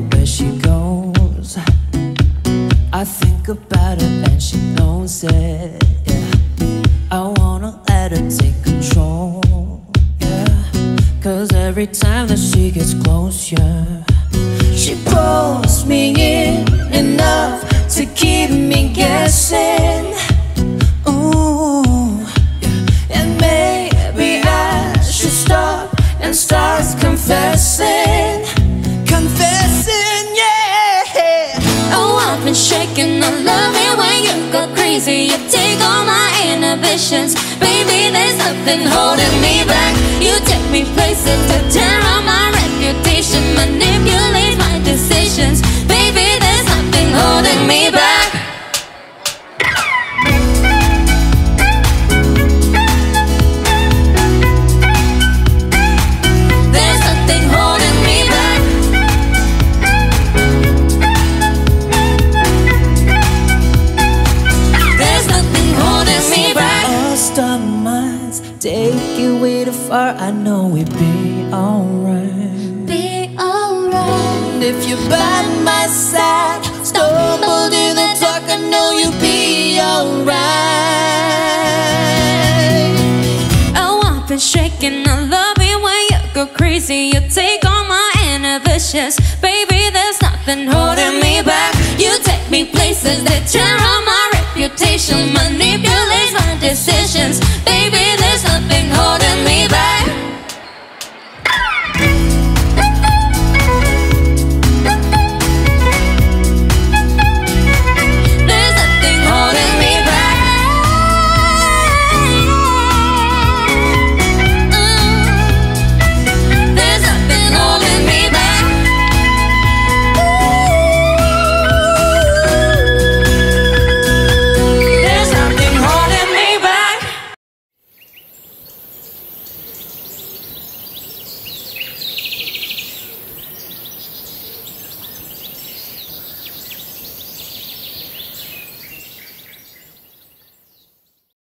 where she goes. I think about her and she knows it. Yeah. I wanna let her take control. Yeah. Cause every time that she gets closer, she pulls me. Shaking. I love it when you go crazy. You take all my inhibitions. Baby, there's nothing holding me back. You take me places to tear take it way too far. I know we'd be alright. Be alright. And if you're by my side, stumbled in the dark, I know you'll be alright. Oh, I've been shaking. I love it when you go crazy. You take all my inhibitions. Baby, there's nothing holding me back. You take me places that tear